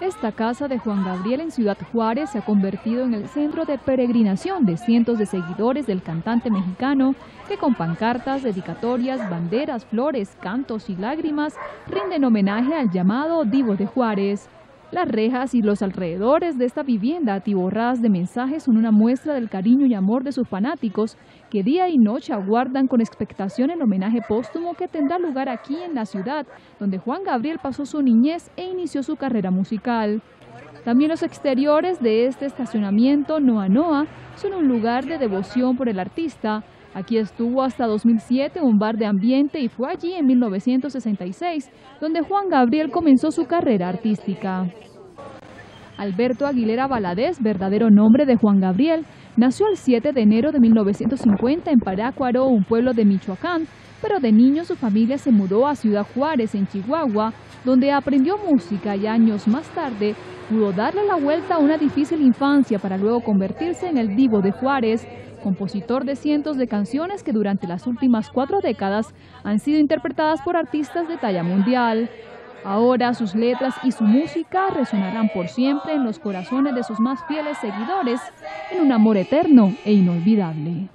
Esta casa de Juan Gabriel en Ciudad Juárez se ha convertido en el centro de peregrinación de cientos de seguidores del cantante mexicano que con pancartas, dedicatorias, banderas, flores, cantos y lágrimas rinden homenaje al llamado Divo de Juárez. Las rejas y los alrededores de esta vivienda atiborradas de mensajes son una muestra del cariño y amor de sus fanáticos que día y noche aguardan con expectación el homenaje póstumo que tendrá lugar aquí en la ciudad, donde Juan Gabriel pasó su niñez e inició su carrera musical. También los exteriores de este estacionamiento Noa Noa son un lugar de devoción por el artista, Aquí estuvo hasta 2007 un bar de ambiente y fue allí en 1966 donde Juan Gabriel comenzó su carrera artística. Alberto Aguilera Valadez, verdadero nombre de Juan Gabriel, nació el 7 de enero de 1950 en Parácuaro, un pueblo de Michoacán, pero de niño su familia se mudó a Ciudad Juárez, en Chihuahua, donde aprendió música y años más tarde pudo darle la vuelta a una difícil infancia para luego convertirse en el divo de Juárez, compositor de cientos de canciones que durante las últimas cuatro décadas han sido interpretadas por artistas de talla mundial. Ahora sus letras y su música resonarán por siempre en los corazones de sus más fieles seguidores en un amor eterno e inolvidable.